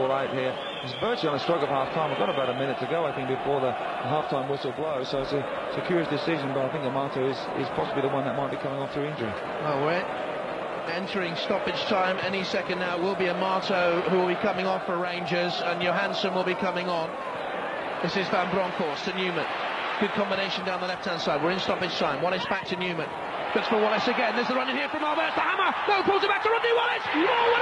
All right here. It's virtually on a stroke of half time. We've got about a minute to go, I think, before the, the half time whistle blows. So it's a, it's a curious decision, but I think Amato is, is possibly the one that might be coming off through injury. Well, we're entering stoppage time any second now. Will be Amato who will be coming off for Rangers, and Johansson will be coming on. This is Van Bronckhorst to Numan. Good combination down the left-hand side. We're in stoppage time. Wallace back to Numan. Good for Wallace again. There's the run in here from Albertz. The hammer. No, pulls it back to Rodney Wallace. Oh!